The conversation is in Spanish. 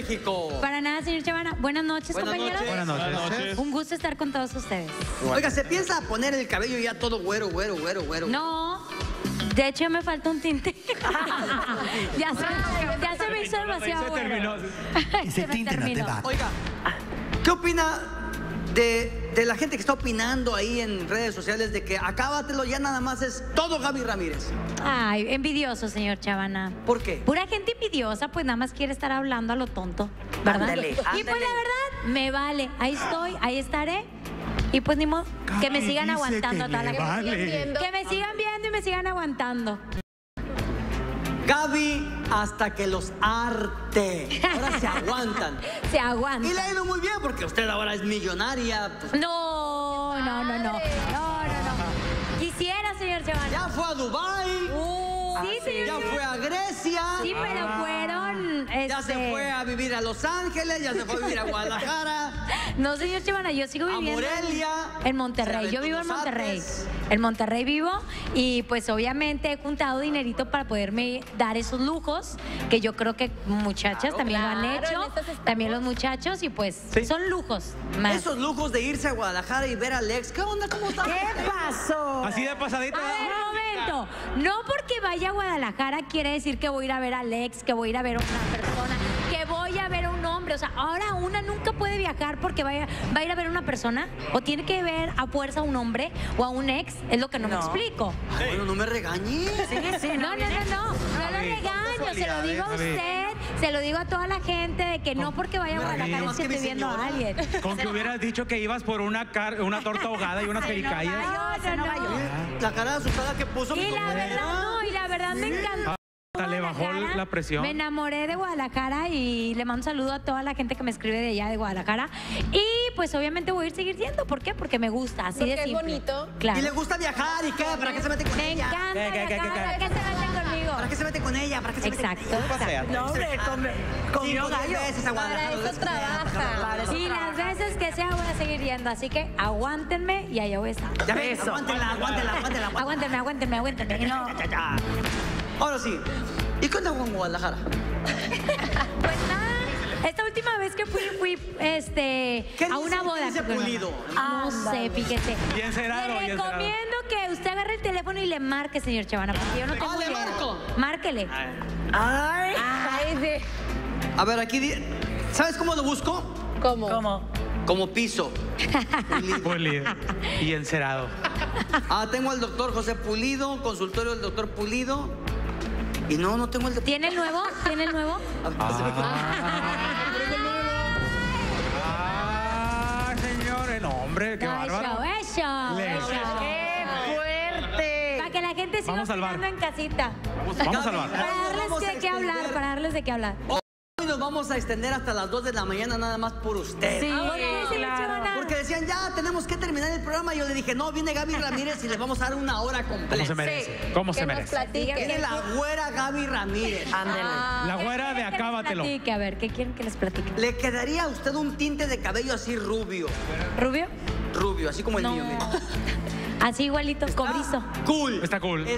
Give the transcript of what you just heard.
México. Para nada, señor Chavana. Buenas noches, Buenas compañeros. noches. Buenas noches. Un gusto estar con todos ustedes. Oiga, ¿se piensa poner el cabello ya todo güero, güero, güero, güero? No, de hecho me falta un tinte. ya, se, ya se me hizo demasiado Se terminó. Se Ese me tinte no te terminó. va. Oiga, ¿qué opina de, de la gente que está opinando ahí en redes sociales de que acábatelo ya nada más es todo Gaby Ramírez? Ay, envidioso, señor Chavana. ¿Por qué? Pura gente envidiosa, pues nada más quiere estar hablando a lo tonto, ¿verdad? Ándale, Y pues la verdad, me vale. Ahí estoy, ahí estaré. Y pues ni modo, que me sigan aguantando que toda la le gente. vale. Que me sigan viendo y me sigan aguantando. Gaby hasta que los arte. Ahora se aguantan. Se aguanta. Y le ha ido muy bien porque usted ahora es millonaria. pues, No, no, no, no. No, no, no. Quisiera, señor Chavana. ya fue a Dubai, Sí, señor. ya fue a Grecia. Sí, pero fueron. Ya este, se fue a vivir a Los Ángeles, ya se fue a vivir a Guadalajara, No, señor Chavana, yo sigo a viviendo. en- Morelia. En Monterrey, yo vivo en Monterrey. En Monterrey vivo y pues obviamente he juntado dinerito para poderme dar esos lujos que yo creo que muchachas Claro, también lo han hecho, también los muchachos y pues Sí. son lujos más. Esos lujos de irse a Guadalajara y ver a Alex. ¿Qué onda? ¿Cómo está? ¿Qué pasó? Así de pasadita. A ver, un momento. No porque vaya a Guadalajara quiere decir que voy a ir a ver a Alex, que voy a ir a ver a una persona, O sea, ahora una nunca puede viajar porque vaya, va a ir a ver a una persona o tiene que ver a fuerza a un hombre o a un ex. Es lo que no, me explico. Bueno, no me regañes. Sí, sí, No, no, no, no, no lo regaño, se lo digo a usted, se lo digo a toda la gente de que no porque vaya a Guadalajara es que estoy viendo a alguien. Con que hubieras dicho que ibas por una, car- una torta ahogada y unas pericayas. No, no, no. La cara asustada que puso mi Y la verdad, no, y la verdad me encantó. Hasta le bajó la presión. Me enamoré de Guadalajara y le mando un saludo a toda la gente que me escribe de allá de Guadalajara. Y pues obviamente voy a ir seguir yendo. ¿Por qué? Porque me gusta, así Porque de es bonito. Claro. Y le gusta viajar y qué, ¿para qué se mete con Me ella? encanta ¿Qué, qué, qué, viajar, qué, ¿para qué se meten conmigo? ¿Para qué se mete con ella? ¿Para qué se mete Exacto. con ella? exacto. No, hombre, come- comió gallo. veces a Guadalajara, Para eso trabaja. para eso Y las veces que sea voy a seguir yendo. Así que aguántenme y allá voy a estar. Ya ven, Eso. aguántela, aguántela, aguántela. Aguántenme, aguántenme, aguántenme. No. Ahora sí. ¿Y qué onda con Guadalajara? Pues nada, esta última vez que fui, fui este, ¿Qué a una qué boda. dice Pulido? No sé, fíjese. Bien cerado, Le bien recomiendo que usted agarre el teléfono y le marque, señor Chavana, porque yo no tengo Ah, ¿le marco? Márquele. Ay, ay, de... A ver, aquí. ¿Sabes cómo lo busco? ¿Cómo? ¿Cómo? Como piso. Pulido. Y encerado. Ah, tengo al doctor José Pulido, consultorio del doctor Pulido. Y no, no tengo el de. ¿Tiene el nuevo? ¿Tiene el nuevo? A ver, Ah, señores, no, hombre, qué No, bárbaro. eso, eso. ¡Qué fuerte! Para que la gente siga opinando en casita. Vamos, vamos al bar. Para Vamos darles a de qué hablar, para darles de qué hablar. Vamos a extender hasta las 2 de la mañana nada más por usted. Sí, ¿Por qué, señor claro. Porque decían, ya tenemos que terminar el programa. Y yo le dije, no, viene Gaby Ramírez y les vamos a dar una hora ¿Cómo se completa. merece? ¿Cómo que se nos merece? platique. Viene la güera Gaby Ramírez. Ándele. La güera de ¿Qué quieren que les acábatelo. platique? A ver, ¿qué quieren que les platique? Le quedaría a usted un tinte de cabello así rubio. ¿Rubio? Rubio, así como el No. mío. mira. Así igualito, cobrizo. Cool. Está cool.